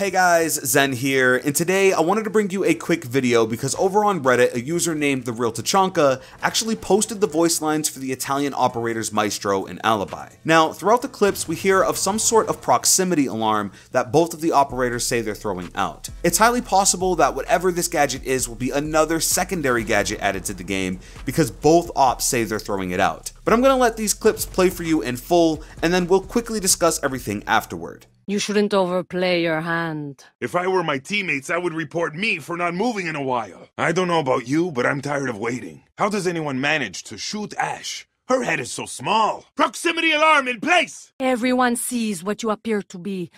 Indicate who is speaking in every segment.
Speaker 1: Hey guys, Zen here, and today I wanted to bring you a quick video because over on Reddit, a user named The Real Tachanka actually posted the voice lines for the Italian operators Maestro and Alibi. Now, throughout the clips, we hear of some sort of proximity alarm that both of the operators say they're throwing out. It's highly possible that whatever this gadget is will be another secondary gadget added to the game because both ops say they're throwing it out. But I'm gonna let these clips play for you in full, and then we'll quickly discuss everything afterward.
Speaker 2: You shouldn't overplay your hand.
Speaker 3: If I were my teammates, I would report me for not moving in a while. I don't know about you, but I'm tired of waiting. How does anyone manage to shoot Ash? Her head is so small. Proximity alarm in place!
Speaker 2: Everyone sees what you appear to be,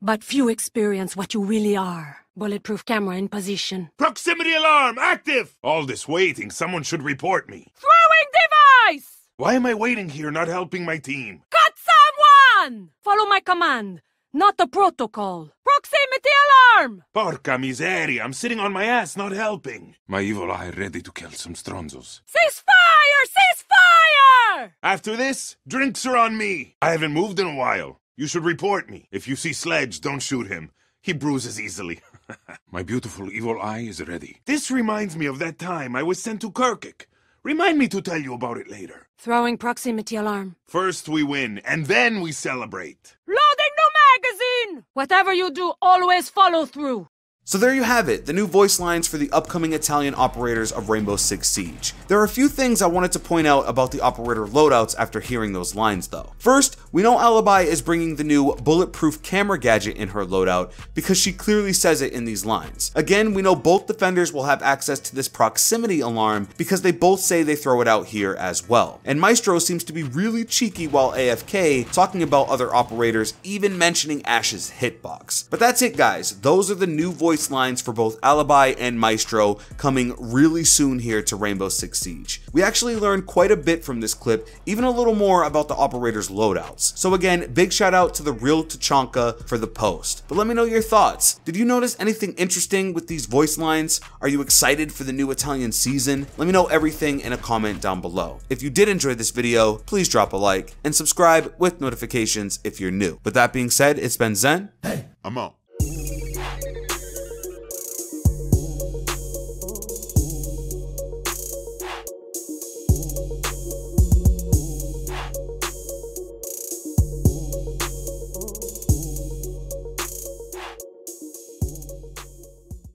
Speaker 2: but few experience what you really are. Bulletproof camera in position.
Speaker 3: Proximity alarm active! All this waiting, someone should report me.
Speaker 2: Throwing device!
Speaker 3: Why am I waiting here, not helping my team?
Speaker 2: Cut someone! Follow my command, not the protocol. Proximity alarm!
Speaker 3: Porca miseria, I'm sitting on my ass, not helping. My evil eye ready to kill some stronzos.
Speaker 2: Ceasefire! Ceasefire!
Speaker 3: After this, drinks are on me. I haven't moved in a while. You should report me. If you see Sledge, don't shoot him. He bruises easily. My beautiful evil eye is ready. This reminds me of that time I was sent to Kirkuk. Remind me to tell you about it later.
Speaker 2: Throwing proximity alarm.
Speaker 3: First we win, and then we celebrate.
Speaker 2: Loading new magazine! Whatever you do, always follow through.
Speaker 1: So there you have it, the new voice lines for the upcoming Italian operators of Rainbow Six Siege. There are a few things I wanted to point out about the operator loadouts after hearing those lines though. First, we know Alibi is bringing the new bulletproof camera gadget in her loadout because she clearly says it in these lines. Again, we know both defenders will have access to this proximity alarm because they both say they throw it out here as well. And Maestro seems to be really cheeky while AFK, talking about other operators, even mentioning Ash's hitbox. But that's it guys, those are the new voice lines for both Alibi and Maestro coming really soon here to Rainbow Six Siege. We actually learned quite a bit from this clip, even a little more about the operators' loadouts. So again, big shout out to the real Tachanka for the post. But let me know your thoughts. Did you notice anything interesting with these voice lines? Are you excited for the new Italian season? Let me know everything in a comment down below. If you did enjoy this video, please drop a like and subscribe with notifications if you're new. With that being said, it's been Zen.
Speaker 4: Hey, I'm out.